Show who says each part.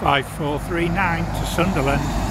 Speaker 1: 5439 to Sunderland.